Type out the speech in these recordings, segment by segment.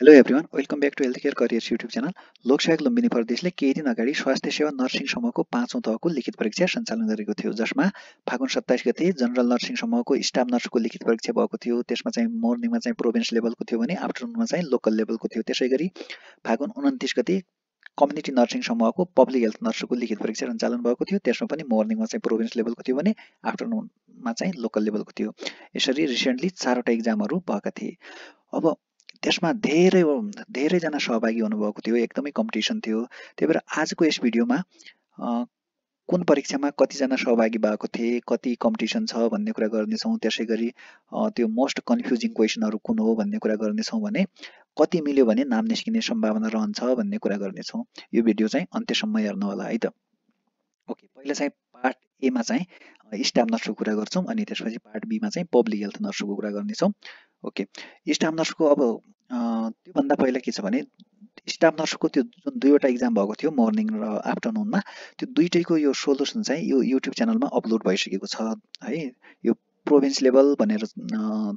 Hello everyone welcome back to health care careers YouTube channel लोकसेवक Lumbini प्रदेशले केही दिन अगाडि स्वास्थ्य सेवा नर्सिङ समूहको पाँचौँ तहको लिखित परीक्षा सञ्चालन गरेको थियो जसमा फागुन सत्ताइस गते जनरल नर्सिङ समूहको स्टाफ नर्सको लिखित परीक्षा भएको थियो। त्यसमा चाहिँ मोर्निङमा चाहिँ प्रोभिन्स लेभलको थियो भने आफ्टरनुनमा चाहिँ लोकल लेभलको थियो। त्यसै गरी फागुन उन्तिस गते कम्युनिटी नर्सिङ समूहको पब्लिक हेल्थ नर्सको लिखित परीक्षा सञ्चालन भएको थियो। त्यसमा पनि मोर्निङमा चाहिँ प्रोभिन्स लेभलको थियो भने आफ्टरनुनमा चाहिँ लोकल लेभलको थियो। यसरी रिसेन्टली चारवटा इक्जामहरू भएका थिए। अब त्यसमा धेरै धेरैजना सहभागी हुनुभएको थियो एकदमै कम्पिटिसन थियो। त्यही भएर आजको यस भिडियोमा कुन परीक्षामा कतिजना सहभागी भएको थिए कति कम्पिटिसन छ भन्ने कुरा गर्नेछौँ। त्यसै गरी त्यो मोस्ट कन्फ्युजिङ क्वेसनहरू कुन हो भन्ने कुरा गर्नेछौँ भने कति मिल्यो भने नाम निस्किने सम्भावना रहन्छ भन्ने कुरा गर्नेछौँ। यो भिडियो चाहिँ अन्त्यसम्म हेर्नु होला है त? ओके पहिला चाहिँ पार्ट एमा चाहिँ स्टाफ नर्सको कुरा गर्छौँ अनि त्यसपछि पार्ट बीमा चाहिँ पब्लिक हेल्थ नर्सको कुरा गर्नेछौँ। ओके स्टाफ नर्सको अब त्योभन्दा पहिला के छ भने स्टाफ नर्सको त्यो जुन दुईवटा इक्जाम भएको थियो मर्निङ र आफ्टरनुनमा त्यो दुइटैको यो सोल्युसन चाहिँ यो युट्युब च्यानलमा अपलोड भइसकेको छ है। यो प्रोभिन्स लेभल भनेर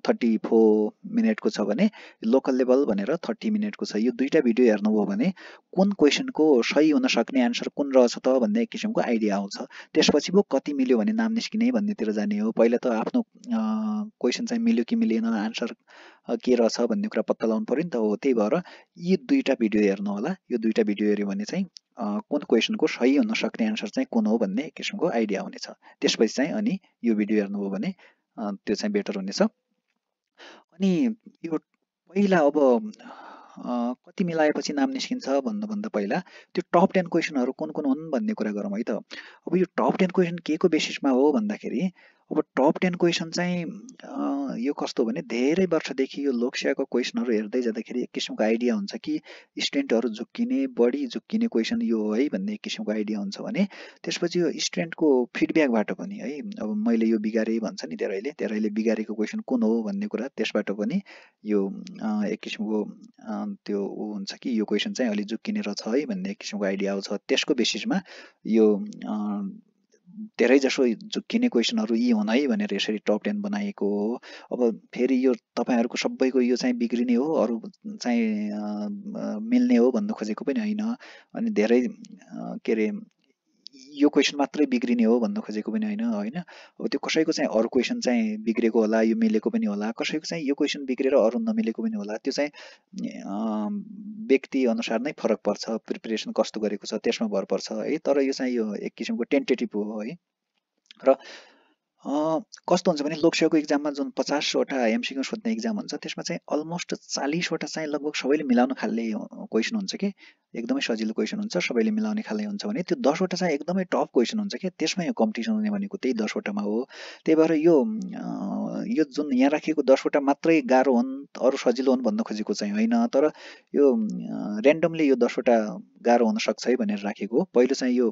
थर्टी फोर मिनटको छ भने लोकल लेभल भनेर थर्टी मिनटको छ। यो दुईवटा भिडियो हेर्नुभयो भने कुन क्वेसनको सही हुन सक्ने एन्सर कुन रहेछ त भन्ने एक किसिमको आइडिया आउँछ। त्यसपछि पो कति मिल्यो भने नाम निस्किने भन्नेतिर जाने हो। पहिला त आफ्नो क्वेसन चाहिँ मिल्यो कि मिलेन आन्सर के रहेछ भन्ने कुरा पत्ता लगाउनु पऱ्यो नि त। हो त्यही भएर यी दुईवटा भिडियो हेर्नु होला। यो दुईवटा भिडियो हेऱ्यो भने चाहिँ कुन क्वेसनको सही हुन सक्ने एन्सर चाहिँ कुन हो भन्ने किसिमको आइडिया हुनेछ। त्यसपछि चाहिँ अनि यो भिडियो हेर्नुभयो भने त्यो चाहिँ बेटर हुनेछ। अनि यो पहिला अब कति मिलाएपछि नाम निस्किन्छ भन्नुभन्दा पहिला त्यो टप टेन क्वेसनहरू कुन कुन हुन् भन्ने कुरा गरौँ है त। अब यो टप टेन क्वेसन के को बेसिसमा हो भन्दाखेरि अब टप टेन क्वेसन चाहिँ यो कस्तो भने धेरै वर्षदेखि यो लोकसेवाको क्वेसनहरू हेर्दै जाँदाखेरि एक किसिमको आइडिया हुन्छ कि स्टुडेन्टहरू झुक्किने बढी झुक्किने क्वेसन यो हो है भन्ने किसिमको आइडिया हुन्छ भने त्यसपछि यो स्टुडेन्टको फिडब्याकबाट पनि है अब मैले यो बिगारेँ भन्छ नि धेरैले धेरैले बिगारेको क्वेसन कुन हो भन्ने कुरा त्यसबाट पनि यो एक किसिमको त्यो ऊ हुन्छ कि यो क्वेसन चाहिँ अलिक झुक्किने रहेछ है भन्ने किसिमको आइडिया आउँछ। त्यसको बेसिसमा यो धेरै जसो झुक्किने क्वेसनहरू यी हुन् है भनेर यसरी टप टेन बनाएको हो। अब फेरि यो तपाईँहरूको सबैको यो चाहिँ बिग्रिने हो अरू चाहिँ मिल्ने हो भन्नु खोजेको पनि होइन। अनि धेरै के अरे यो क्वेसन मात्रै बिग्रिने हो भन्न खोजेको पनि होइन होइन? अब त्यो कसैको चाहिँ अरू क्वेसन चाहिँ बिग्रेको होला यो मिलेको पनि होला। कसैको चाहिँ यो क्वेसन बिग्रेर अरू नमिलेको पनि होला। त्यो चाहिँ व्यक्ति अनुसार नै फरक पर्छ प्रिपेरेसन कस्तो गरेको छ त्यसमा भर पर्छ है? तर यो चाहिँ यो एक किसिमको टेन्टेटिभ हो है? र कस्तो हुन्छ भने लोकसेवाको इक्जाममा जुन पचासवटा एमसिक्यू सोध्ने इक्जाम हुन्छ त्यसमा चाहिँ अलमोस्ट चालिसवटा चाहिँ लगभग सबैले मिलाउन खाले क्वेसन हुन्छ कि? एकदमै सजिलो क्वेसन हुन्छ सबैले मिलाउने खाले हुन्छ भने त्यो दसवटा चाहिँ एकदमै टफ क्वेसन हुन्छ कि? त्यसमा यो कम्पिटिसन हुने भनेको त्यही दसवटामा हो। त्यही भएर यो यो जुन यहाँ राखिएको दसवटा मात्रै गाह्रो हुन् अरू सजिलो हुन् भन्न खोजेको चाहिँ होइन। तर यो ऱ्यान्डमली यो दसवटा गाह्रो हुनसक्छ है भनेर राखेको पहिलो चाहिँ यो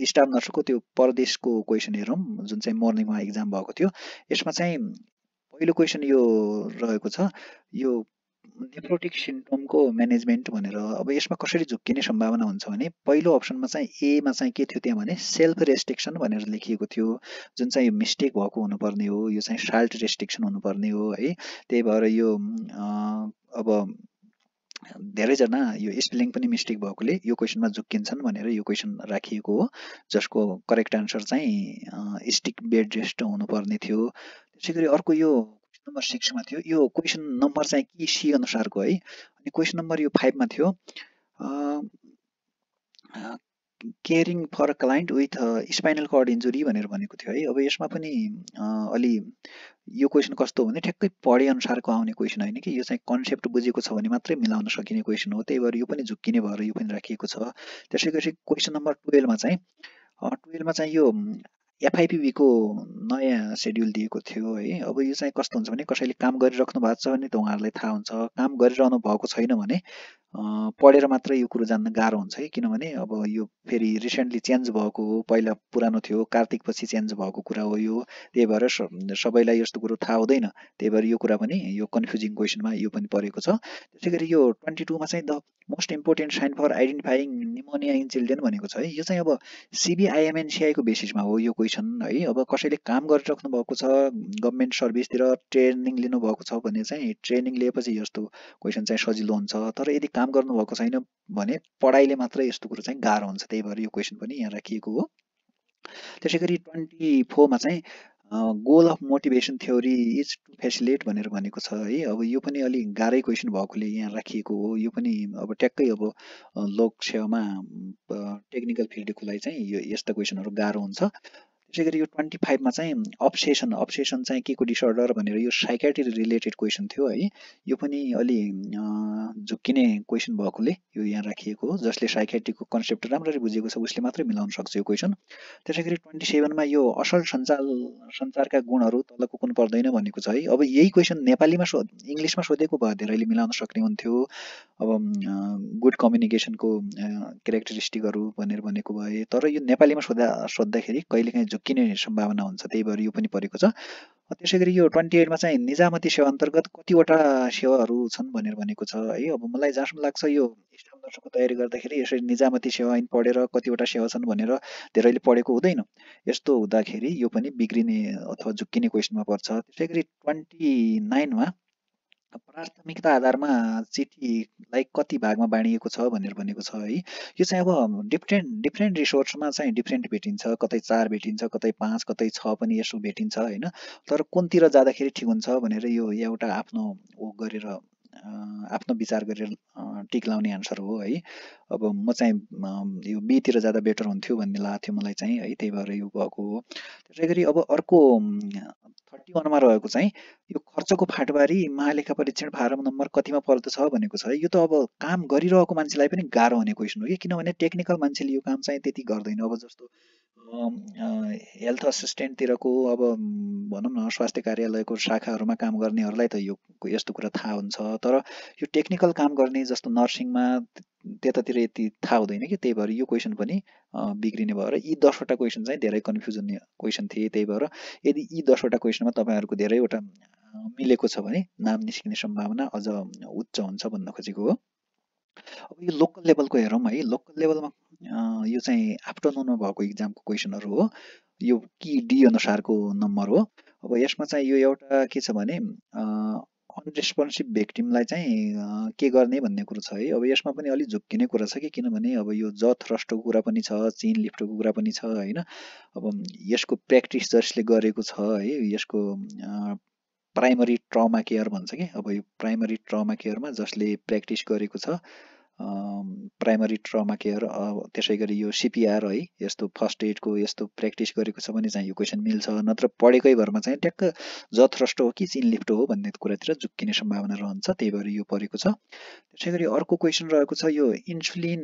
स्टाफ नर्सको त्यो परदेशको क्वेसन हेरौँ जुन चाहिँ मर्निङमा इक्जाम भएको थियो यसमा चाहिँ पहिलो क्वेसन यो रहेको छ यो नेप्रोटिक सिन्टोमको म्यानेजमेन्ट भनेर अब यसमा कसरी झुक्किने सम्भावना हुन्छ भने पहिलो अप्सनमा चाहिँ एमा चाहिँ के थियो त्यहाँ भने सेल्फ रेस्ट्रिक्सन भनेर लेखिएको थियो जुन चाहिँ मिस्टेक भएको हुनुपर्ने हो यो चाहिँ साल्ट रेस्ट्रिक्सन हुनुपर्ने हो है। त्यही भएर यो अब धेरैजना यो स्पेलिङ पनि मिस्टेक भएकोले यो क्वेसनमा झुक्किन्छन् भनेर यो क्वेसन राखिएको हो जसको करेक्ट आन्सर चाहिँ स्टिक बेड रेस्ट हुनुपर्ने थियो। त्यसै गरी अर्को यो नम्बर सिक्समा थियो। यो क्वेसन नम्बर चाहिँ के सी अनुसारको है? अनि क्वेसन नम्बर यो फाइभमा थियो। Caring for client with spinal cord injury भनेर भनेको थियो है। अब यसमा पनि अलि यो क्वेसन कस्तो हो भने ठ्याक्कै पढे अनुसारको आउने क्वेसन होइन कि। यो चाहिँ कन्सेप्ट बुझेको छ भने मात्रै मिलाउन सकिने क्वेसन हो। त्यही भएर यो पनि झुक्किने भएर यो पनि राखिएको छ। त्यसै गरी क्वेसन नम्बर टुवेल्भमा चाहिँ टुवेल्भमा चाहिँ यो एफआइपिबीको नयाँ सेड्युल दिएको थियो है। अब यो चाहिँ कस्तो हुन्छ भने कसैले काम गरिराख्नु भएको छ भने त उहाँहरूलाई थाहा हुन्छ। काम गरिरहनु भएको छैन भने पढेर मात्रै यो कुरो जान्न गाह्रो हुन्छ है किनभने अब यो फेरि रिसेन्टली चेन्ज भएको हो पहिला पुरानो थियो कार्तिकपछि चेन्ज भएको कुरा हो यो त्यही भएर सबैलाई यस्तो कुरो थाहा हुँदैन त्यही भएर यो कुरा पनि यो कन्फ्युजिङ क्वेसनमा यो पनि परेको छ। त्यसै गरी यो ट्वेन्टी टूमा चाहिँ the most important sign for identifying pneumonia in children भनेको छ है यो चाहिँ अब सिबिआइएमएनसिआईको बेसिसमा हो यो क्वेसन है अब कसैले काम गरिराख्नु भएको छ गभर्मेन्ट सर्भिसतिर ट्रेनिङ लिनुभएको छ भने चाहिँ ट्रेनिङ लिएपछि यस्तो क्वेसन चाहिँ सजिलो हुन्छ तर यदि काम गर्नुभएको छैन भने पढाइले मात्रै यस्तो कुरो चाहिँ गाह्रो हुन्छ। त्यही भएर यो क्वेसन पनि यहाँ राखिएको हो। त्यसै गरी ट्वेन्टी फोरमा चाहिँ goal of motivation theory is to facilitate भनेर भनेको छ है। अब यो पनि अलिक गाह्रै क्वेसन भएकोले यहाँ राखिएको हो। यो पनि अब ट्याक्कै अब लोक सेवामा टेक्निकल फिल्डको लागि चाहिँ यो यस्ता क्वेसनहरू गाह्रो हुन्छ। त्यसै गरी यो ट्वेन्टी फाइभमा चाहिँ अप्सेसन अप्सेसन चाहिँ के को डिसअर्डर भनेर यो साइकाट्री रिलेटेड क्वेसन थियो है। यो पनि अलि झुक्किने क्वेसन भएकोले यो यहाँ राखिएको हो जसले साइकाट्रीको कन्सेप्ट राम्ररी बुझेको छ उसले मात्रै मिलाउन सक्छ यो क्वेसन त्यसै गरी ट्वेन्टी सेभेनमा यो असल सञ्चाल सञ्चारका गुणहरू तलको कुन पर्दैन भनेको छ है। अब यही क्वेसन नेपालीमा सो इङ्ग्लिसमा सोधेको भए धेरैले मिलाउन सक्ने हुन्थ्यो। अब गुड कम्युनिकेसनको क्यारेक्टरिस्टिकहरू भनेर भनेको भए। तर यो नेपालीमा सोद्धा सोद्धाखेरि कहिलेकाहीँ झुक्किने सम्भावना हुन्छ? त्यही भएर यो पनि परेको छ। त्यसै गरी यो ट्वेन्टी एटमा चाहिँ निजामती सेवा अन्तर्गत कतिवटा सेवाहरू छन् भनेर भनेको छ है। अब मलाई जहाँसम्म लाग्छ यो स्टाफ दर्शकको तयारी गर्दाखेरि यसरी निजामती सेवा ऐन पढेर कतिवटा सेवा छन् भनेर धेरैले पढेको हुँदैन। यस्तो हुँदाखेरि यो पनि बिग्रिने अथवा झुक्किने क्वेसनमा पर्छ। त्यसै गरी ट्वेन्टी नाइनमा प्राथमिकता आधारमा चिठीलाई कति भागमा बाँडिएको छ भनेर भनेको छ है। यो चाहिँ अब डिफ्रेन्ट डिफ्रेन्ट रिसोर्समा चाहिँ डिफ्रेन्ट भेटिन्छ कतै चार भेटिन्छ कतै पाँच कतै छ पनि यसो भेटिन्छ होइन? तर कुनतिर जाँदाखेरि ठिक हुन्छ भनेर यो एउटा आफ्नो ऊ गरेर आफ्नो विचार गरेर टिक लाउने आन्सर हो है। अब म चाहिँ यो बीतिर जाँदा बेटर हुन्थ्यो भन्ने लाग्थ्यो मलाई चाहिँ है त्यही भएर यो भएको हो। त्यसै गरी अब अर्को थर्टी वानमा रहेको चाहिँ यो खर्चको फाटबारी महालेखा परीक्षण फारम नम्बर कतिमा पर्दछ भनेको छ। यो त अब काम गरिरहेको मान्छेलाई पनि गाह्रो हुने क्वेसन हो कि किनभने टेक्निकल मान्छेले यो काम चाहिँ त्यति गर्दैन। अब जस्तो हेल्थ असिस्टेन्टतिरको अब भनौँ न स्वास्थ्य कार्यालयको शाखाहरूमा काम गर्नेहरूलाई त यो यस्तो कुरा थाहा हुन्छ। तर यो टेक्निकल काम गर्ने जस्तो नर्सिङमा त्यतातिर यति थाहा हुँदैन कि त्यही भएर यो क्वेसन पनि बिग्रिने भएर यी दसवटा क्वेसन चाहिँ धेरै कन्फ्युज हुने क्वेसन थिए त्यही भएर यदि यी दसवटा क्वेसनमा तपाईँहरूको धेरैवटा मिलेको छ भने नाम निस्किने सम्भावना अझ उच्च हुन्छ भन्न खोजेको हो। अब यो लोकल लेभलको हेरौँ है लोकल लेभलमा यो चाहिँ आफ्टरनुनमा भएको इक्जामको क्वेसनहरू हो। यो कि डी अनुसारको नम्बर हो। अब यसमा चाहिँ यो एउटा के छ भने अनरेस्पोन्सिभ भेक्टिमलाई चाहिँ के गर्ने भन्ने कुरो छ है। अब यसमा पनि अलिक झुक्किने कुरा छ कि किनभने अब यो ज थ्रस्टको कुरा पनि छ चिन लिफ्टको कुरा पनि छ होइन। अब यसको प्र्याक्टिस जसले गरेको छ है यसको प्राइमरी ट्रमा केयर भन्छ कि। अब यो प्राइमरी ट्रमा केयरमा जसले प्र्याक्टिस गरेको छ। प्राइमरी ट्रमा केयर त्यसै गरी यो सिपिआर है यस्तो फर्स्ट एडको यस्तो प्र्याक्टिस गरेको छ भने चाहिँ यो क्वेसन मिल्छ। नत्र पढेकै भरमा चाहिँ ट्याक्क जथ्रस्ट हो कि चिन लिफ्ट हो भन्ने कुरातिर झुक्किने सम्भावना रहन्छ त्यही भएर यो परेको छ। त्यसै गरी अर्को क्वेसन रहेको छ यो इन्सुलिन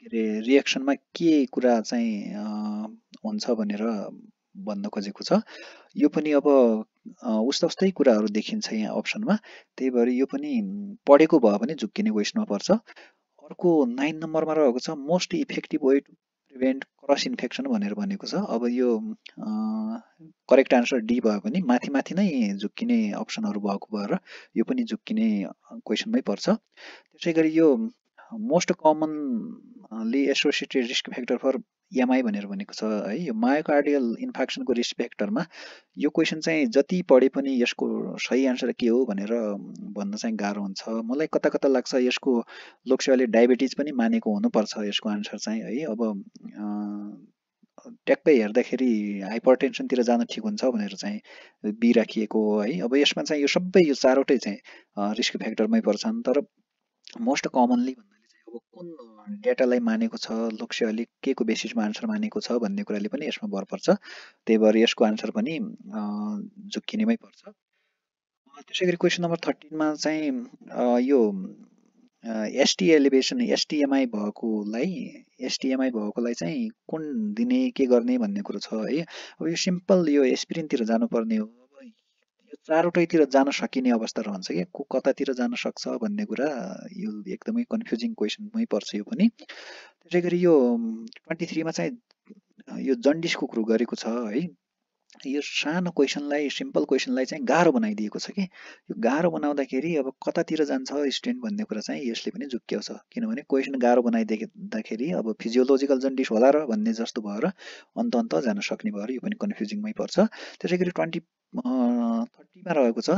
के अरे रिएक्सनमा के कुरा चाहिँ हुन्छ भनेर भन्न खोजेको छ। यो पनि अब उस्ता उस्तै कुराहरू देखिन्छ यहाँ अप्सनमा। त्यही भएर यो पनि पढेको भयो भने झुक्किने क्वेसनमा पर्छ। अर्को नाइन नम्बरमा रहेको छ most effective way to prevent cross infection भनेर भनेको छ। अब यो करेक्ट आन्सर डी भयो भने माथि माथि नै झुक्किने अप्सनहरू भएको भएर यो पनि झुक्किने क्वेसनमै पर्छ। त्यसै गरी यो most commonly associated risk factor for MI भनेर भनेको छ है। यो मायोकार्डियल इन्फेक्सनको रिस्क फ्याक्टरमा यो क्वेसन चाहिँ जति पढे पनि यसको सही आन्सर के हो भनेर भन्न चाहिँ गाह्रो हुन्छ। मलाई कता कता लाग्छ यसको लोकसेवाले डायबिटिज पनि मानेको हुनुपर्छ यसको आन्सर चाहिँ है। अब ट्याक्कै हेर्दाखेरि हाइपर टेन्सनतिर जानु ठिक हुन्छ भनेर चाहिँ बी राखिएको हो है। अब यसमा चाहिँ यो सबै यो चारवटै चाहिँ रिस्क फ्याक्टरमै पर्छन्। तर मोस्ट कमनली अब कुन डेटालाई मानेको छ लक्ष्य अलिक के को बेसिसमा आन्सर मानेको छ भन्ने कुराले पनि यसमा भर पर्छ। त्यही भएर यसको आन्सर पनि झुक्किनेमै पर्छ। त्यसै गरी क्वेसन नम्बर थर्टिनमा चाहिँ यो एसटी एलिभेसन एसटिएमआई भएकोलाई एसटिएमआई भएकोलाई चाहिँ कुन दिने के गर्ने भन्ने कुरो छ है। अब यो सिम्पल यो एसपिरिनतिर जानुपर्ने हो। चारवटैतिर जान सकिने अवस्था रहन्छ क्या को कतातिर जान सक्छ भन्ने कुरा यो एकदमै कन्फ्युजिङ क्वेसनमै पर्छ यो पनि। त्यसै गरी यो ट्वेन्टी थ्रीमा चाहिँ यो जन्डिसको कुरो गरेको छ है। यो सानो क्वेसनलाई सिम्पल क्वेसनलाई चाहिँ गाह्रो बनाइदिएको छ कि? यो गाह्रो बनाउँदाखेरि अब कतातिर जान्छ स्टुडेन्ट भन्ने कुरा चाहिँ यसले पनि झुक्क्याउँछ। किनभने क्वेसन गाह्रो बनाइदिँदाखेरि अब फिजियोलोजिकल जन्डिस होला र भन्ने जस्तो भएर अन्त अन्त जान सक्ने भएर यो पनि कन्फ्युजिङमै पर्छ। त्यसै गरी ट्वेन्टी थर्टीमा रहेको छ।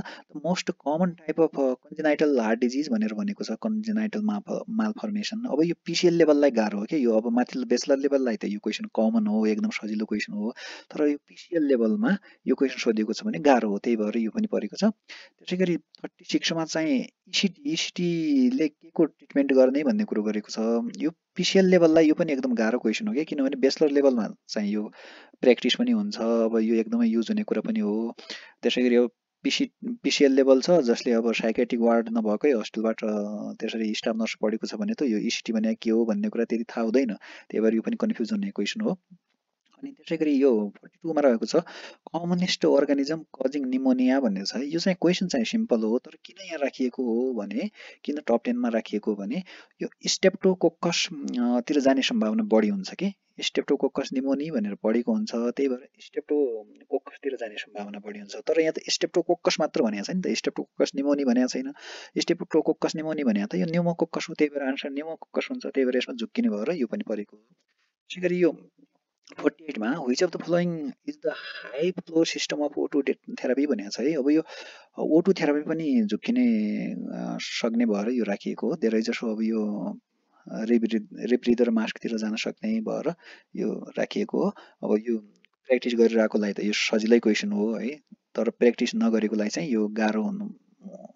Most common type of congenital heart disease भनेर भनेको छ कन्जेनाइटल मा मालफर्मेसन अब यो पिसिएल लेभललाई गाह्रो हो कि यो अब माथिल्लो बेचलर लेभललाई त यो क्वेसन कमन हो एकदम सजिलो क्वेसन हो। तर यो पिसिएल लेभलमा यो क्वेसन सोधिएको छ भने गाह्रो हो त्यही भएर यो पनि परेको छ। त्यसै गरी थर्टी सिक्समा चाहिँ इसिटी इसिटीले के को ट्रिटमेन्ट गर्ने भन्ने कुरो गरेको छ। यो पिसिएल लेभललाई यो पनि एकदम गाह्रो क्वेसन हो कि किनभने बेचलर लेभलमा चाहिँ यो प्र्याक्टिस पनि हुन्छ अब यो एकदमै युज हुने कुरा पनि हो। त्यसै गरी अब पिसी पिसिएल लेभल छ जसले अब साइकेट्रिक वार्ड नभएकै होस्टेलबाट त्यसरी स्टाफ नर्स पढेको छ भने त यो इसिटी भने के हो भन्ने कुरा त्यति थाहा हुँदैन। त्यही भएर यो पनि कन्फ्युज हुने क्वेसन हो। अनि त्यसै गरी यो फोर्टी टूमा रहेको छ कम्युनिस्ट अर्गानिजम कजिङ निमोनिया भन्ने छ। यो चाहिँ क्वेसन चाहिँ सिम्पल हो तर किन यहाँ राखिएको हो भने किन टप टेनमा राखिएको भने यो तिर जाने सम्भावना बढी हुन्छ कि? स्टेप्टोकोकस निमोनी भनेर पढेको हुन्छ त्यही भएर स्टेप्टोकोकसतिर जाने सम्भावना बढी हुन्छ। तर यहाँ त स्टेप्टोकोकस मात्र भनेको छ नि त स्टेप्टोकोकस निमोनी भनेको छैन। स्टेप्टोकोकस निमोनी भने त यो न्युमोकोकस हो त्यही भएर आन्सर न्युमोकोकस हुन्छ त्यही भएर यसमा झुक्किने भएर यो पनि परेको हो। त्यसै गरी यो forty एटमा which of the following is the high flow system of O two therapy भनेको छ है? अब यो ओटु थेरापी पनि झुक्किने सक्ने भएर यो राखिएको हो। धेरै जसो अब यो रिब्रिदर मास्कतिर जान सक्ने भएर यो राखिएको हो। अब यो प्र्याक्टिस गरिरहेकोलाई त यो सजिलै क्वेसन हो है। तर प्र्याक्टिस नगरेकोलाई चाहिँ यो गाह्रो हुनु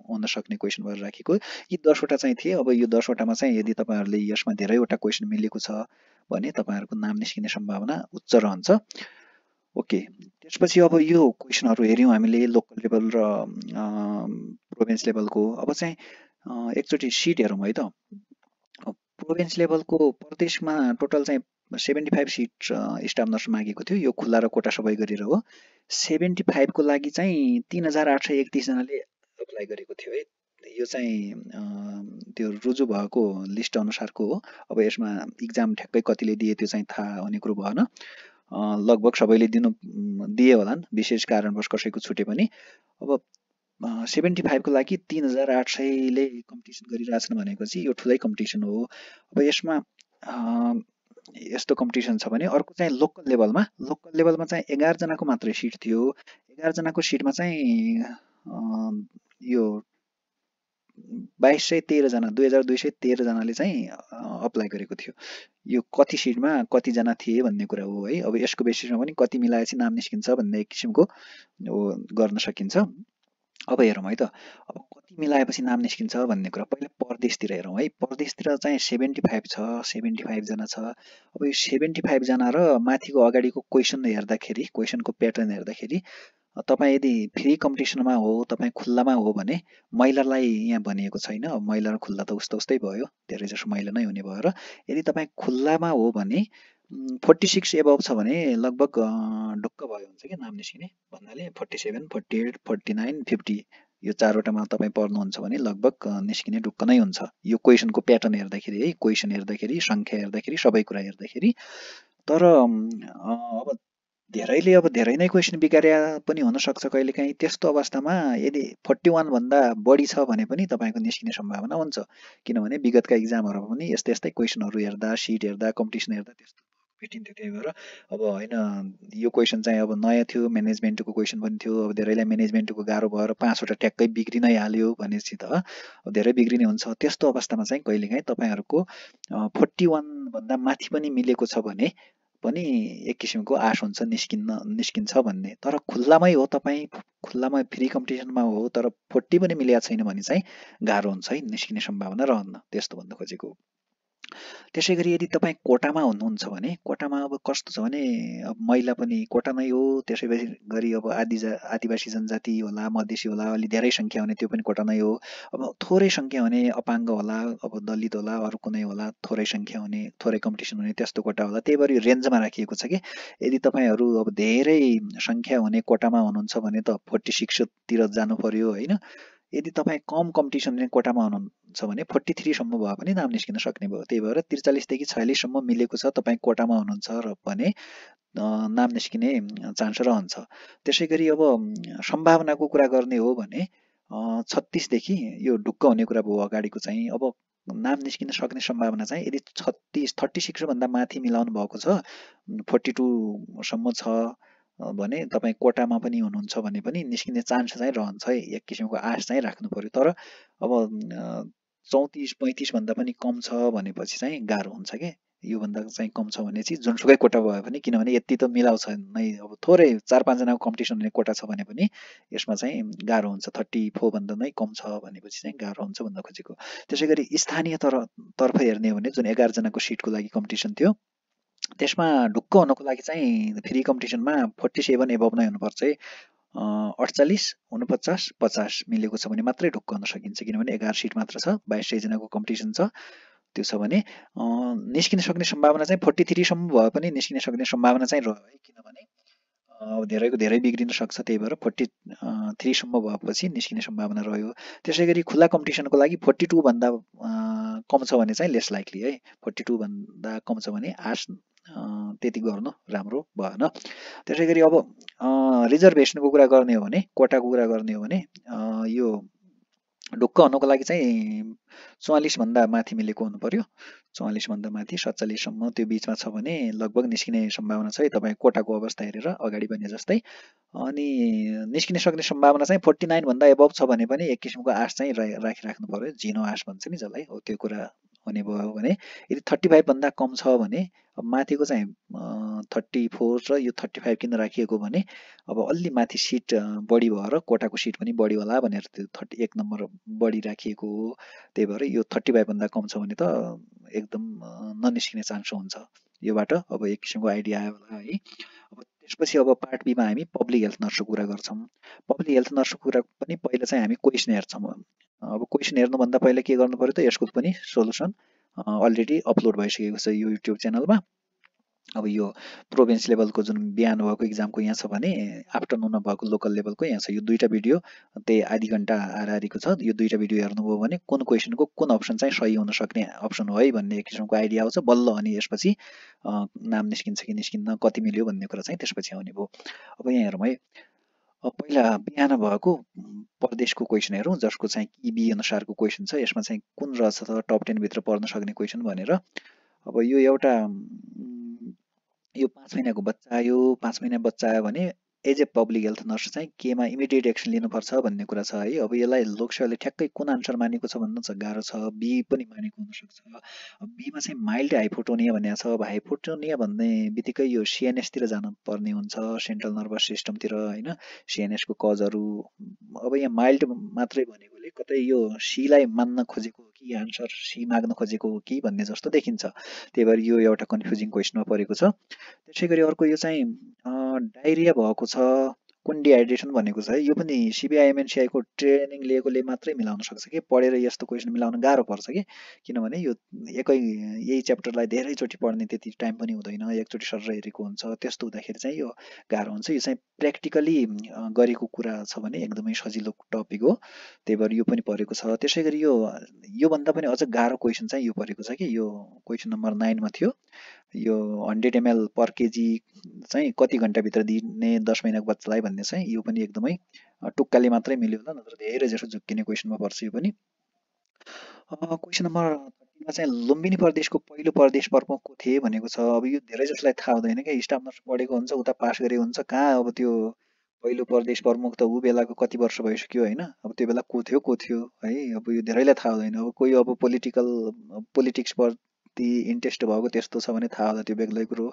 हुन सक्ने क्वेसन भएर राखेको यी दसवटा चाहिँ थिए। अब यो दसवटामा चाहिँ यदि तपाईँहरूले यसमा धेरैवटा क्वेसन मिलेको छ भने तपाईँहरूको नाम निस्किने सम्भावना उच्च रहन्छ। ओके त्यसपछि अब यो क्वेसनहरू हेऱ्यौँ हामीले लोकल लेभल र प्रोभिन्स लेभलको। अब चाहिँ एकचोटि सिट हेरौँ है त। प्रोभिन्स लेभलको प्रदेशमा टोटल चाहिँ seventy five seat staff nurse मागेको थियो। यो खुल्ला र कोटा सबै गरेर हो। सेभेन्टी फाइभको लागि चाहिँ तिन हजार आठ सय एकतिसजनाले एप्लाई गरेको थियो है। यो चाहिँ त्यो रुजु भएको लिस्ट अनुसारको हो। अब यसमा इक्जाम ठ्याक्कै कतिले दिए त्यो चाहिँ थाहा हुने कुरो भएन। लगभग सबैले दिनु दिए होलान् विशेष कारणवश कसैको छुटे पनि। अब सेभेन्टी फाइभको लागि तिन हजार आठ सयले कम्पिटिसन गरिरहेछन् भनेपछि यो ठुलै कम्पिटिसन हो। अब यसमा यस्तो कम्पिटिसन छ भने अर्को चाहिँ लोकल लेभलमा लोकल लेभलमा चाहिँ एघारजनाको मात्रै सिट थियो। एघारजनाको सिटमा चाहिँ यो बाइस सय तेह्रजना दुई हजार दुई सय तेह्रजनाले चाहिँ अप्लाई गरेको थियो। यो कति सिटमा कतिजना थिए भन्ने कुरा हो है। अब यसको बेसिसमा पनि कति मिलाएपछि नाम निस्किन्छ भन्ने किसिमको गर्न सकिन्छ। अब हेरौँ है त। अब कति मिलाएपछि नाम निस्किन्छ भन्ने कुरा। पहिला परदेशतिर हेरौँ है। परदेशतिर चाहिँ सेभेन्टी फाइभ छ सेभेन्टी फाइभजना छ। अब यो सेभेन्टी फाइभजना र माथिको अगाडिको क्वेसन हेर्दाखेरि क्वेसनको प्याटर्न हेर्दाखेरि तपाईँ यदि फ्री कम्पिटिसनमा हो तपाईँ खुल्लामा हो भने महिलालाई यहाँ भनिएको छैन। महिला र खुल्ला त उस्तो उस्तै भयो। धेरै जसो महिला नै हुने भएर यदि तपाईँ खुल्लामा हो भने फोर्टी सिक्स एबभ छ भने लगभग ढुक्क भयो हुन्छ कि नाम निस्किने? भन्नाले forty seven forty eight forty nine fifty यो चारवटामा तपाईँ पढ्नुहुन्छ भने लगभग निस्किने ढुक्क नै हुन्छ। यो क्वेसनको प्याटर्न हेर्दाखेरि है क्वेसन हेर्दाखेरि सङ्ख्या हेर्दाखेरि सबै कुरा हेर्दाखेरि। तर अब धेरैले अब धेरै नै क्वेसन बिगारे पनि हुनसक्छ कहिलेकाहीँ। त्यस्तो अवस्थामा यदि फोर्टी वानभन्दा बढी छ भने पनि तपाईँको निस्किने सम्भावना हुन्छ। किनभने विगतका इक्जामहरूमा पनि यस्तै यस्तै क्वेसनहरू हेर्दा सिट हेर्दा कम्पिटिसन हेर्दा त्यस्तो भेटिन्थ्यो त्यही भएर अब होइन यो क्वेसन चाहिँ अब नयाँ थियो म्यानेजमेन्टको क्वेसन पनि थियो। अब धेरैलाई म्यानेजमेन्टको गाह्रो भएर पाँचवटा ट्याक्कै बिग्रि नै हाल्यो भनेपछि त अब धेरै बिग्रिने हुन्छ। त्यस्तो अवस्थामा चाहिँ कहिलेकाहीँ तपाईँहरूको फोर्टी वानभन्दा माथि पनि मिलेको छ भने पनि एक किसिमको आश हुन्छ निस्किन्न निस्किन्छ भन्ने। तर खुल्लामै हो तपाईँ खुल्लामा फ्री कम्पिटिसनमा हो तर फोर्टी पनि मिलेको छैन भने चाहिँ गाह्रो हुन्छ है निस्किने सम्भावना रहन्न। त्यस्तो भन्नु खोजेको त्यसै गरी यदि तपाईँ कोटामा हुनुहुन्छ भने कोटामा अब कस्तो छ भने अब महिला पनि कोटा नै हो त्यसै गरी अब आदि आदिवासी जनजाति होला मधेसी होला अलि धेरै सङ्ख्या हुने त्यो पनि कोटा नै हो। अब थोरै सङ्ख्या हुने अपाङ्ग होला अब दलित होला अरू कुनै होला थोरै सङ्ख्या हुने थोरै कम्पिटिसन हुने त्यस्तो कोटा होला त्यही भएर रेन्जमा राखिएको छ कि। यदि तपाईँहरू अब धेरै सङ्ख्या हुने कोटामा हुनुहुन्छ भने त फोर्टी सिक्सतिर जानु पर्यो होइन। यदि तपाईँ कम कम्पिटिसन कोटामा हुनुहुन्छ भने फोर्टी थ्रीसम्म भए पनि नाम निस्किन सक्ने भयो। त्यही भएर त्रिचालिसदेखि छयालिससम्म मिलेको छ तपाईँ कोटामा हुनुहुन्छ र भने नाम निस्किने चान्स रहन्छ। त्यसै गरी अब सम्भावनाको कुरा गर्ने हो भने छत्तिसदेखि यो ढुक्क हुने कुरा भयो अगाडिको चाहिँ। अब नाम निस्किन सक्ने सम्भावना चाहिँ यदि छत्तिस थर्टी सिक्सभन्दा माथि मिलाउनु भएको छ फोर्टी टूसम्म छ भने तपाईँ कोटामा पनि हुनुहुन्छ भने पनि निस्किने चान्स चाहिँ रहन्छ है। एक किसिमको आश चाहिँ राख्नु पऱ्यो तर अब चौतिस पैँतिसभन्दा पनि कम छ भनेपछि चाहिँ गाह्रो हुन्छ कि? योभन्दा चाहिँ कम छ भने चाहिँ जुनसुकै कोटा भयो भने किनभने यति त मिलाउँछ नै। अब थोरै चार पाँचजनाको कम्पिटिसन हुने कोटा छ भने पनि यसमा चाहिँ गाह्रो हुन्छ। थर्टी फोरभन्दा नै कम छ भनेपछि चाहिँ गाह्रो हुन्छ भन्न खोजेको। त्यसै गरी स्थानीय तर तर्फ हेर्ने हो भने जुन एघारजनाको सिटको लागि कम्पिटिसन थियो त्यसमा ढुक्क हुनको लागि चाहिँ फ्री कम्पिटिसनमा फोर्टी सेभेन एभब नै हुनुपर्छ है। अडचालिस उनपचास पचास मिलेको छ भने मात्रै ढुक्क हुन सकिन्छ किनभने एघार सिट मात्र छ बाइस सयजनाको कम्पिटिसन छ त्यो छ भने निस्किन सक्ने सम्भावना चाहिँ फोर्टी थ्रीसम्म भए पनि निस्किन सक्ने सम्भावना चाहिँ रह्यो है किनभने धेरैको धेरै बिग्रिन सक्छ त्यही भएर फोर्टी थ्रीसम्म भएपछि निस्किने सम्भावना रह्यो। त्यसै गरी खुल्ला कम्पिटिसनको लागि फोर्टी टूभन्दा कम छ भने चाहिँ लेस लाइकली है। फोर्टी टूभन्दा कम छ भने आश त्यति गर्नु राम्रो भएन। त्यसै गरी अब रिजर्भेसनको कुरा गर्ने हो भने कोटाको कुरा गर्ने हो भने यो ढुक्क हुनको लागि चाहिँ चौवालिसभन्दा माथि मिलेको हुनु पऱ्यो चौवालिसभन्दा माथि सत्तालिससम्म त्यो बिचमा छ भने लगभग निस्किने सम्भावना छ है। तपाईँ कोटाको अवस्था हेरेर अगाडि भने जस्तै। अनि निस्किन सक्ने सम्भावना चाहिँ फोर्टी नाइनभन्दा एबभ छ भने पनि एक किसिमको आश चाहिँ राखिराख्नु पऱ्यो झिनो आश भन्छ नि जसलाई। हो त्यो कुरा हुने भयो भने यदि थर्टी फाइभभन्दा कम छ भने अब माथिको चाहिँ थर्टी फोर र यो थर्टी फाइभ किन राखिएको भने अब अलि माथि सिट बढी भएर कोटाको सिट पनि बढी होला भनेर त्यो थर्टी एक नम्बर बढी राखिएको हो। त्यही भएर यो थर्टी फाइभभन्दा कम छ भने त एकदम ननिस्किने चान्स हुन्छ। योबाट अब एक किसिमको आइडिया आयो होला है। अब त्यसपछि अब पार्ट बीमा हामी पब्लिक हेल्थ नर्सको कुरा गर्छौँ। पब्लिक हेल्थ नर्सको कुरा पनि पहिला चाहिँ हामी क्वेसन हेर्छौँ। अब क्वेसन हेर्नुभन्दा पहिला के गर्नु पऱ्यो त यसको पनि सोल्युसन अलरेडी अपलोड भइसकेको छ यो युट्युब च्यानलमा अब यो प्रोभिन्स लेभलको जुन बिहान भएको इक्जामको यहाँ छ भने आफ्टरनुनमा भएको लोकल लेभलको यहाँ छ। यो दुईवटा भिडियो त्यही आधी घन्टा हाराहारीको छ। यो दुईवटा भिडियो हेर्नुभयो भने कुन क्वेसनको कुन अप्सन चाहिँ सही हुन सक्ने अप्सन हो है भन्ने किसिमको आइडिया आउँछ। बल्ल अनि यसपछि नाम निस्किन्छ कि निस्किन्न कति मिल्यो भन्ने कुरा चाहिँ त्यसपछि आउने भयो। अब यहाँ हेरौँ है। पहिला बिहान भएको प्रदेशको क्वेसन हेरौँ जसको चाहिँ किबी अनुसारको क्वेसन छ यसमा चाहिँ कुन रहेछ त टप टेनभित्र पर्न सक्ने क्वेसन भनेर। अब यो एउटा यो पाँच महिनाको बच्चा आयो पाँच महिना बच्चा आयो भने as a public health nurse चाहिँ केमा इमिडिएट एक्सन लिनुपर्छ भन्ने कुरा छ है। अब यसलाई लोकसेवाले ठ्याक्कै कुन आन्सर मानेको छ भन्न चाहिँ गाह्रो छ। बी पनि मानेको हुनसक्छ। बीमा चाहिँ माइल्ड हाइफोटोनिया भन्ने छ। अब हाइफोटोनिया भन्ने बित्तिकै यो सिएनएसतिर जानु पर्ने हुन्छ सेन्ट्रल नर्भस सिस्टमतिर होइन? सिएनएसको कजहरू। अब यहाँ माइल्ड मात्रै भनेकोले कतै यो सीलाई मान्न खोजेको हो कि आन्सर सी माग्न खोजेको हो कि भन्ने जस्तो देखिन्छ। त्यही भएर यो एउटा कन्फ्युजिङ क्वेसनमा परेको छ। त्यसै गरी अर्को यो चाहिँ डाइरिया भएको छ कुन डिहाइड्रेसन भनेको छ है यो पनि सिबिआइएमएनसिआईको ट्रेनिङ लिएकोले मात्रै मिलाउन सक्छ कि? पढेर यस्तो क्वेसन मिलाउन गाह्रो पर्छ कि? किनभने यो एकै यही च्याप्टरलाई धेरैचोटि पढ्ने त्यति टाइम पनि हुँदैन एकचोटि सर हेरेको हुन्छ त्यस्तो हुँदाखेरि चाहिँ यो गाह्रो हुन्छ। यो चाहिँ प्र्याक्टिकली गरेको कुरा छ भने एकदमै सजिलो टपिक हो। त्यही भएर यो पनि परेको छ। त्यसै गरी यो योभन्दा पनि अझ गाह्रो क्वेसन चाहिँ यो परेको छ कि? यो क्वेसन नम्बर नाइनमा थियो। यो हन्ड्रेड एमएल पर केजी चाहिँ कति घन्टाभित्र दिने दस महिनाको बच्चालाई भन्ने चाहिँ यो पनि एकदमै टुक्काले मात्रै मिल्यो होला नत्र धेरै जसो झुक्किने क्वेसनमा पर्छ यो पनि। क्वेसन नम्बर थर्टीमा चाहिँ लुम्बिनी प्रदेशको पहिलो प्रदेश प्रमुख को थिए भनेको छ। अब यो धेरै जसलाई थाहा हुँदैन क्या स्टाफ नर्स पढेको हुन्छ उता पास गरेको हुन्छ कहाँ अब त्यो पहिलो प्रदेश प्रमुख त ऊ बेलाको कति वर्ष भइसक्यो होइन अब त्यो बेला को थियो को थियो है अब यो धेरैलाई थाहा हुँदैन। अब कोही अब पोलिटिकल पोलिटिक्स कति इन्ट्रेस्ट भएको त्यस्तो छ भने थाहा होला त्यो बेग्लै कुरो।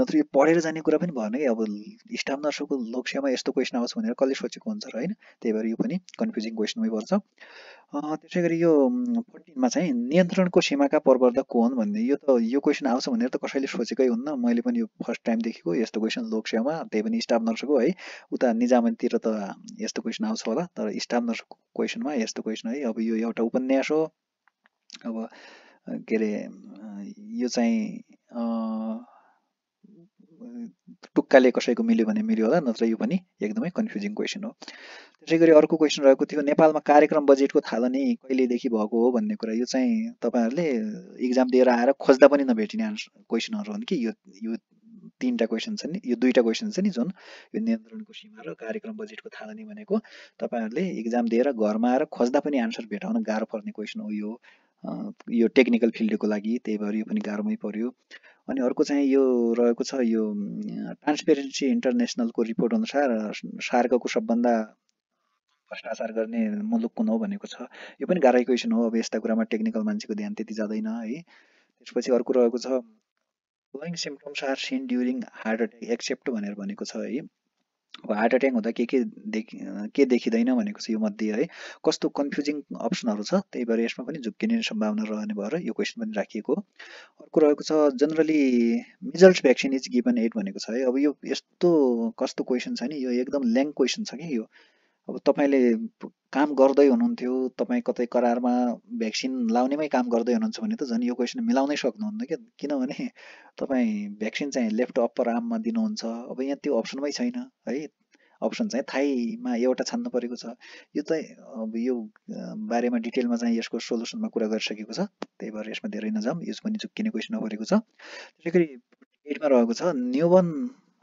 नत्र यो पढेर जाने कुरा पनि भएन कि अब स्टाफ नर्सको लोकसेवामा यस्तो क्वेसन आउँछ भनेर कसले सोचेको हुन्छ र होइन त्यही भएर यो पनि कन्फ्युजिङ क्वेसनमै पर्छ त्यसै गरी यो फोर्टिनमा चाहिँ नियन्त्रणको सीमाका प्रवर्धक को हुन् भन्ने यो त यो क्वेसन आउँछ भनेर त कसैले सोचेकै हुन्न। मैले पनि यो फर्स्ट टाइम देखेको यस्तो क्वेसन लोकसेवामा त्यही पनि स्टाफ नर्सको है। उता निजामतिर त यस्तो क्वेसन आउँछ होला तर स्टाफ नर्सको क्वेसनमा यस्तो क्वेसन है। अब यो एउटा उपन्यास हो। अब के अरे यो चाहिँ टुक्काले कसैको मिल्यो भने मिल्यो होला नत्र यो पनि एकदमै कन्फ्युजिङ क्वेसन हो। त्यसै गरी अर्को क्वेसन रहेको थियो नेपालमा कार्यक्रम बजेटको थालनी कहिलेदेखि भएको हो भन्ने कुरा यो चाहिँ तपाईँहरूले इक्जाम दिएर आएर खोज्दा पनि नभेटिने आन्सर क्वेसनहरू हुन् कि? यो यो तिनवटा क्वेसन छ नि यो दुईवटा क्वेसन छ नि जुन यो नियन्त्रणको सीमा र कार्यक्रम बजेटको थालनी भनेको। तपाईँहरूले इक्जाम दिएर घरमा आएर खोज्दा पनि आन्सर भेटाउन गाह्रो पर्ने क्वेसन हो यो। यो टेक्निकल फिल्डको लागि त्यही भएर यो पनि गाह्रोमै पर्यो। अनि अर्को चाहिँ यो रहेको छ यो ट्रान्सपेरेन्सी इन्टरनेसनलको रिपोर्ट अनुसार सार्कको सबभन्दा भ्रष्टाचार गर्ने मुलुक कुन हो भनेको छ। यो पनि गाह्रै क्वेसन हो अब यस्ता कुरामा टेक्निकल मान्छेको ध्यान त्यति जाँदैन है। त्यसपछि अर्को रहेको छ following symptoms are seen during heart attack except भनेर भनेको छ है। अब हार्ट एट्याक हुँदा के के देखि के देखिँदैन भनेको छ यो मध्ये है? कस्तो कन्फ्युजिङ अप्सनहरू छ? त्यही भएर यसमा पनि झुक्किने सम्भावना रहने भएर यो क्वेसन पनि राखिएको अर्को रहेको छ generally measles vaccine is given at भनेको छ है? अब यो यस्तो कस्तो क्वेसन छ नि? यो एकदम ल्याङ क्वेसन छ कि यो? अब तपाईँले काम गर्दै हुनुहुन्थ्यो। तपाईँ कतै करारमा भ्याक्सिन लाउनेमै काम गर्दै हुनुहुन्छ भने त झन् यो क्वेसन मिलाउनै सक्नुहुन्न क्या। किनभने तपाईँ भ्याक्सिन चाहिँ लेफ्ट अप्पर आर्ममा दिनुहुन्छ। अब यहाँ त्यो अप्सनमै छैन है। अप्सन चाहिँ थाइमा एउटा छान्नु परेको छ। यो त अब यो बारेमा डिटेलमा चाहिँ यसको सोल्युसनमा कुरा गरिसकेको छ। त्यही भएर यसमा धेरै नजाउँ यस पनि चुक्किने क्वेसन परेको छ। त्यसै गरी एटमा रहेको छ। Newborn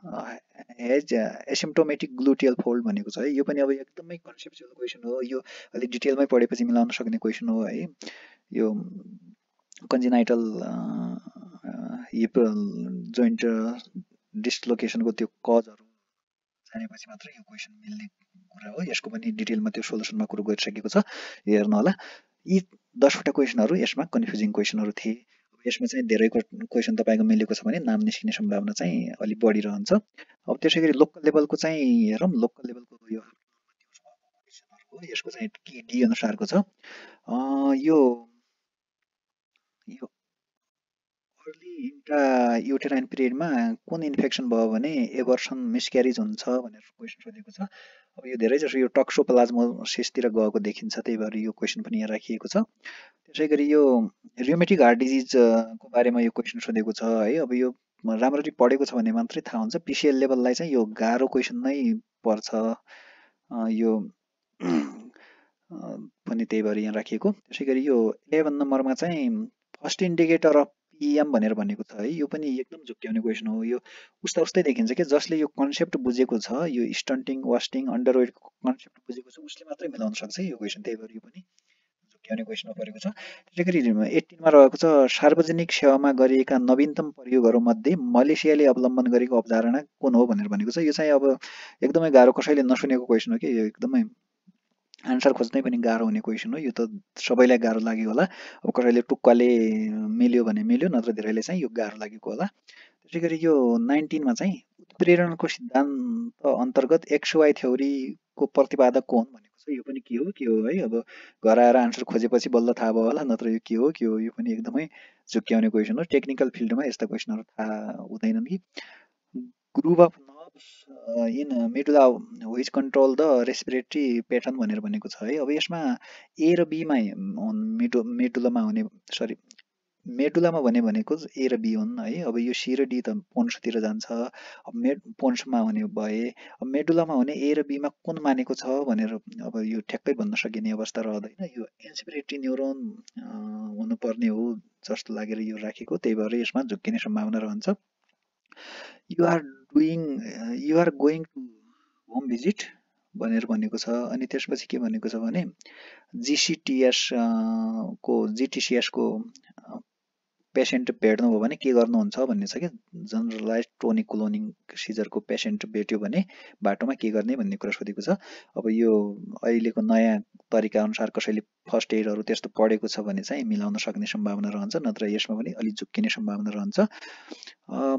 has asymptomatic gluteal fold भनेको छ है। यो पनि अब एकदमै कन्सेप्चुअल क्वेसन हो। यो अलिक डिटेलमै पढेपछि मिलाउन सक्ने क्वेसन हो है। यो कन्जिनाइटल जोइन्ट डिस्लोकेसनको त्यो कजहरू जानेपछि मात्र यो क्वेसन मिल्ने कुरा हो। यसको पनि डिटेलमा त्यो सोल्युसनमा कुरो गरिसकेको छ। हेर्नु होला। यी दसवटा क्वेसनहरू यसमा कन्फ्युजिङ क्वेसनहरू थिए। यसमा चाहिँ धेरै क्वेसन तपाईँको मिलेको छ भने नाम निस्किने सम्भावना चाहिँ अलिक बढिरहन्छ अब त्यसै गरी लोकल लेभलको चाहिँ हेरौँ। लोकल लेभलको यो यसको चाहिँ के डी अनुसारको छ। यो अर्ली इन्ट्रा युटेराइन पिरियडमा कुन इन्फेक्सन भयो भने एभर्सन मिसक्यारिज हुन्छ भनेर क्वेसन सोधेको छ। अब यो धेरै जसो यो टक्सोप्लाज्मोसिसतिर गएको देखिन्छ त्यही भएर यो क्वेसन पनि यहाँ राखिएको छ। त्यसै गरी यो रियोमेटिक हार्ट डिजिजको बारेमा यो क्वेसन सोधेको छ है? अब यो राम्ररी पढेको छ भने मात्रै थाहा हुन्छ। पिसिएल लेभललाई चाहिँ यो गाह्रो क्वेसन नै पर्छ यो पनि त्यही भएर यहाँ राखिएको। त्यसै गरी यो इलेभेन नम्बरमा चाहिँ फर्स्ट इन्डिकेटर अफ पिएम भनेर भनेको छ है। यो पनि एकदम झुक्क्याउने क्वेसन हो। यो उस्ता उस्तै देखिन्छ कि जसले यो कन्सेप्ट बुझेको छ यो स्टन्टिङ वास्टिङ अन्डरवेडको कन्सेप्ट बुझेको छ उसले मात्रै मिलाउन सक्छ यो क्वेसन त्यही भएर यो पनि ल्याउने क्वेसनमा परेको छ। त्यसै गरी एट्टिनमा रहेको छ सार्वजनिक सेवामा गरिएका नवीनतम प्रयोगहरूमध्ये मलेसियाले अवलम्बन गरेको अवधारणा कुन हो? भनेर भनेको छ। यो चाहिँ अब एकदमै गाह्रो कसैले नसुनेको क्वेसन हो कि यो एकदमै आन्सर खोज्नै पनि गाह्रो हुने क्वेसन हो। यो त सबैलाई गाह्रो लाग्यो होला। अब कसैले टुक्काले मिल्यो भने मिल्यो नत्र धेरैले चाहिँ यो गाह्रो लागेको होला। त्यसै गरी यो नाइन्टिनमा चाहिँ उत्प्रेरणको सिद्धान्त अन्तर्गत एक्सवाई थ्योरीको प्रतिपादक को हुन् यो पनि के हो के हो है? अब घर आएर आन्सर खोजेपछि बल्ल थाहा भयो होला नत्र यो के हो के हो? यो पनि एकदमै झुक्क्याउने क्वेसन हो। टेक्निकल फिल्डमा यस्ता क्वेसनहरू थाहा हुँदैनन् कि। Group of in medulla which control the respiratory pattern भनेर भनेको छ है। अब यसमा ए र बीमा मेडु मेडुलामा हुने सरी मेडुलामा भने भनेको ए र बी हुन् है। अब यो सी र डी त पोन्सतिर जान्छ। अब मे पोन्समा हुने भए अब मेडुलामा हुने ए र बीमा कुन मानेको छ भनेर अब यो ठ्याक्कै भन्न सकिने अवस्था रहँदैन। यो एन्सिपिरेटरी न्युरोन हुनुपर्ने हो जस्तो लागेर यो राखेको त्यही भएर यसमा झुक्किने सम्भावना रहन्छ। You're doing you're going to home visit भनेर भनेको छ। अनि त्यसपछि के भनेको छ भने जिसिटिएस को जिटिसिएसको पेसेन्ट भेट्नुभयो भने के गर्नुहुन्छ भन्ने छ कि? जनरलाइज टोनिक क्लोनिङ सिजरको पेसेन्ट भेट्यो भने बाटोमा के गर्ने भन्ने कुरा सोधेको छ। अब यो अहिलेको नयाँ तरिका अनुसार कसैले फर्स्ट एडहरू त्यस्तो पढेको छ भने चाहिँ मिलाउन सक्ने सम्भावना रहन्छ नत्र यसमा पनि अलिक झुक्किने सम्भावना रहन्छ।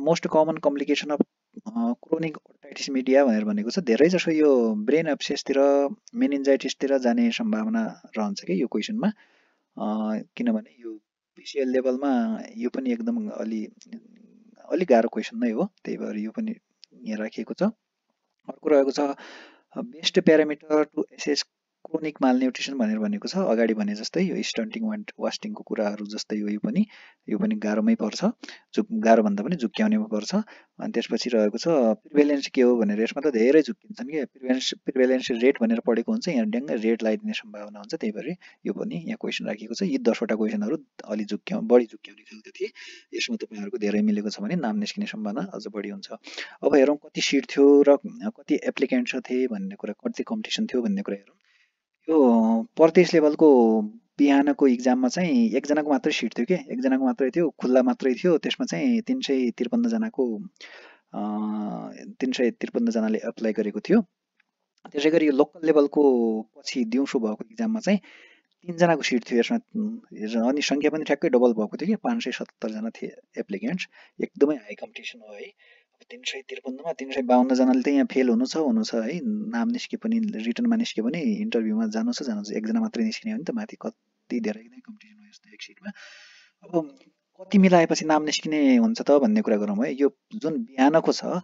Most common complication of chronic otitis media भनेर भनेको छ। धेरै जसो यो ब्रेन एप्सेसतिर मेनिन्जाइटिसतिर जाने सम्भावना रहन्छ कि यो क्वेसनमा। किनभने यो पिसिएल लेभलमा यो पनि एकदम अलि अलिक गाह्रो क्वेसन नै हो। त्यही भएर यो पनि यहाँ राखिएको छ। अर्को रहेको छ best parameter to assess chronic malnutrition भनेर भनेको छ। अगाडि भने जस्तै यो स्टन्टिङ वान वास्टिङको कुराहरू जस्तै हो यो पनि यो पनि गाह्रोमै पर्छ। झुक गाह्रो भन्दा पनि झुक्क्याउने पर्छ। अनि त्यसपछि रहेको छ प्रिभेलेन्स के हो भनेर। यसमा त धेरै झुक्किन्छन् कि? प्रिभेलेन्स प्रिभेलेन्स रेट भनेर पढेको हुन्छ। यहाँ ड्याङ्ग रेट लगाइदिने सम्भावना हुन्छ। त्यही भएर यो पनि यहाँ क्वेसन राखेको छ। यी दसवटा क्वेसनहरू अलि झुक्क्याउ बढी झुक्क्याउने खालको थिए। यसमा तपाईँहरूको धेरै मिलेको छ भने नाम निस्किने सम्भावना अझ बढी हुन्छ। अब हेरौँ कति सिट थियो र कति एप्लिकेन्ट थिए भन्ने कुरा कति कम्पिटिसन थियो भन्ने कुरा हेरौँ। यो प्रदेश लेभलको बिहानको इक्जाममा चाहिँ एकजनाको मात्रै सिट थियो कि? एकजनाको मात्रै थियो खुल्ला मात्रै थियो। त्यसमा चाहिँ तिन सय त्रिपन्नजनाको तिन सय त्रिपन्नजनाले एप्लाई गरेको थियो। त्यसै गरी यो लोकल लेभलको पछि दिउँसो भएको इक्जाममा चाहिँ तिनजनाको सिट थियो। यसमा अनि सङ्ख्या पनि ठ्याक्कै डबल भएको थियो कि। पाँच सय सत्तरजना थिए एप्लिकेन्ट्स एकदमै हाई कम्पिटिसन हो है। तिन सय त्रिपन्नमा तिन सय बाहन्नजनाले त यहाँ फेल हुनु छ हुनु छ है। नाम निस्के पनि रिटर्नमा निस्के पनि इन्टरभ्यूमा जानु छ जानु छ। एकजना मात्रै निस्किने हो नि त माथि। कति धेरै नै कम्पिटिसन हो यस्तो एक सिटमा। अब कति मिलाएपछि नाम निस्किने हुन्छ त भन्ने कुरा गरौँ है। यो जुन बिहानको छ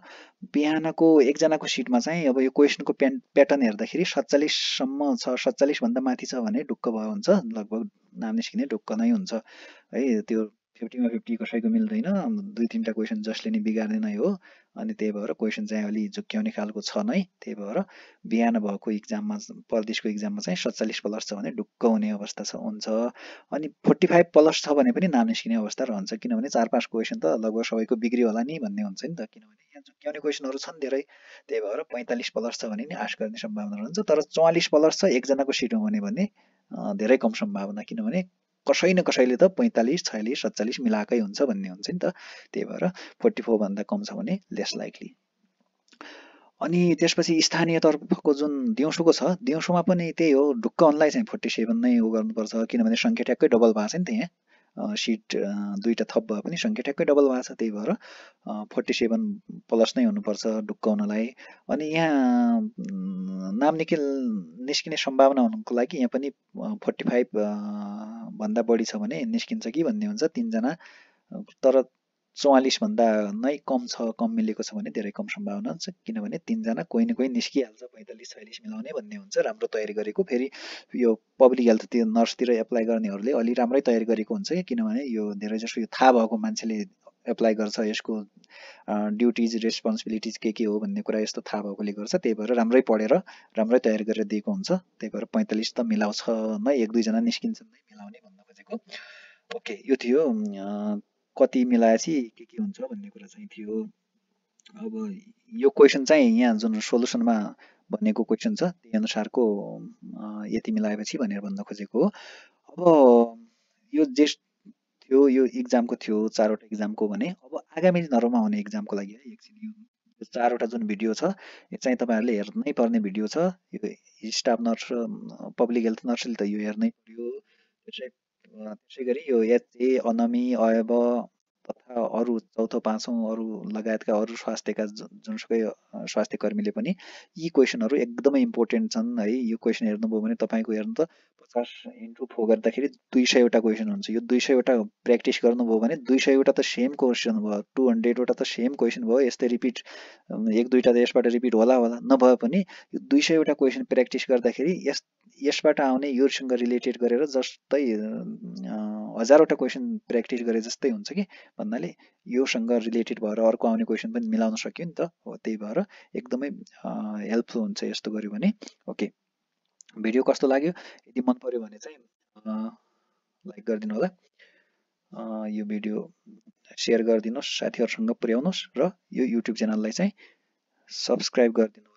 बिहानको एकजनाको सिटमा चाहिँ अब यो क्वेसनको प्यान प्याटर्न हेर्दाखेरि सत्तालिससम्म छ सत्तालिसभन्दा माथि छ भने ढुक्क भयो हुन्छ। लगभग नाम निस्किने ढुक्क नै हुन्छ है। त्यो फिफ्टीमा फिफ्टी कसैको मिल्दैन। दुई तिनवटा क्वेसन जसले नि बिगार्ने नै हो अनि त्यही भएर क्वेसन चाहिँ अलि झुक्क्याउने खालको छ नै। त्यही भएर बिहान भएको इक्जाममा परदेशको इक्जाममा चाहिँ सत्तालिस प्लस छ भने ढुक्क हुने अवस्था छ हुन्छ। अनि फोर्टी फाइभ प्लस छ भने पनि नाम निस्किने अवस्था रहन्छ। किनभने चार पाँच क्वेसन त लगभग सबैको बिग्रियो होला नि भन्ने हुन्छ नि त। किनभने यहाँ झुक्क्याउने क्वेसनहरू छन् धेरै। त्यही भएर पैँतालिस प्लस छ भने नि आश गर्ने सम्भावना रहन्छ। तर चौवालिस प्लस छ एकजनाको सिट हो भने धेरै कम सम्भावना। किनभने कसै न कसैले त पैँतालिस छयालिस सत्तालिस मिलाएकै हुन्छ भन्ने हुन्छ नि त। त्यही भएर फोर्टी फोरभन्दा कम छ भने लेस लाइकली अनि त्यसपछि स्थानीय तर्फको जुन दिउँसोको छ दिउँसोमा पनि त्यही हो ढुक्क अनलाई चाहिँ फोर्टी सेभेन नै उ गर्नुपर्छ। किनभने सङ्ख्या ट्याक्कै डबल भएको छ नि त यहाँ। सिट दुईवटा थप भए पनि सङ्ख्या ठ्याक्कै डबल भएको छ त्यही भएर फोर्टी सेभेन प्लस नै हुनुपर्छ ढुक्काउनलाई अनि यहाँ नाम निकिल निस्किने सम्भावना हुनुको लागि यहाँ पनि फोर्टी फाइभ भन्दा बढी छ भने निस्किन्छ कि भन्ने हुन्छ तिनजना। तर चौवालिसभन्दा नै कम छ कम मिलेको छ भने धेरै कम सम्भावना हुन्छ किनभने तिनजना कोही न कोही निस्किहाल्छ पैँतालिस छयालिस मिलाउने भन्ने हुन्छ राम्रो तयारी गरेको फेरि यो पब्लिक हेल्थतिर नर्सतिर एप्लाई गर्नेहरूले अलि राम्रै तयारी गरेको हुन्छ किनभने यो धेरै जसो यो थाहा भएको मान्छेले एप्लाई गर्छ यसको ड्युटिज रेस्पोन्सिबिलिटिज के के हो भन्ने कुरा यस्तो थाहा भएकोले गर्छ त्यही भएर राम्रै पढेर राम्रै तयारी गरेर दिएको हुन्छ त्यही भएर पैँतालिस त मिलाउँछ नै एक दुईजना निस्किन्छन् नै मिलाउने भन्न खोजेको। ओके यो थियो कति मिलाएपछि के के हुन्छ भन्ने कुरा चाहिँ थियो। अब यो क्वेसन चाहिँ यहाँ जुन सोलुसनमा भनेको क्वेसन छ त्यही अनुसारको यति मिलाएपछि भनेर भन्न खोजेको अब यो जे थियो यो इक्जामको थियो चारवटा इक्जामको भने अब आगामी दिनहरूमा हुने इक्जामको लागि है एकछिन यो चारवटा जुन भिडियो छ यो चाहिँ तपाईँहरूले हेर्नै पर्ने भिडियो छ। यो स्टाफ नर्स पब्लिक हेल्थ नर्सले त यो हेर्नै पर्यो। त्यसै गरी यो एचए अनमी अयब तथा अरू चौथो पाँचौँ अरू लगायतका अरू स्वास्थ्यका जुनसुकै स्वास्थ्य कर्मीले पनि यी क्वेसनहरू एकदमै इम्पोर्टेन्ट छन्। है यो क्वेसन हेर्नुभयो भने तपाईँको हेर्नु त पचास इन्टु फो गर्दाखेरि दुई सयवटा क्वेसन हुन्छ। यो दुई सयवटा प्र्याक्टिस गर्नुभयो भने दुई सयवटा त सेम क्वेसन भयो टु हन्ड्रेडवटा त सेम क्वेसन भयो। यस्तै रिपिट एक दुईवटा त यसबाट रिपिट होला होला नभए पनि यो दुई सयवटा क्वेसन प्र्याक्टिस गर्दाखेरि यस यसबाट आउने योसँग रिलेटेड गरेर जस्तै हजारवटा क्वेसन प्र्याक्टिस गरे जस्तै हुन्छ कि? भन्नाले योसँग रिलेटेड भएर अर्को आउने क्वेसन पनि मिलाउन सक्यो नि त। हो त्यही भएर एकदमै हेल्पफुल हुन्छ यस्तो गऱ्यो भने। ओके भिडियो कस्तो लाग्यो? यदि मन पर्यो भने चाहिँ लाइक गरिदिनु होला। यो भिडियो सेयर गरिदिनुहोस् साथीहरूसँग पुर्याउनुहोस् र यो युट्युब च्यानललाई चाहिँ सब्सक्राइब गरिदिनु